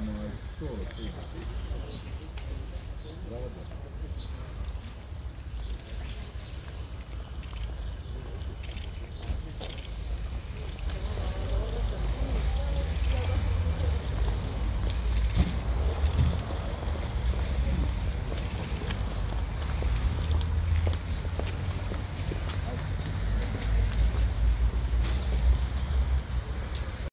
あの、今日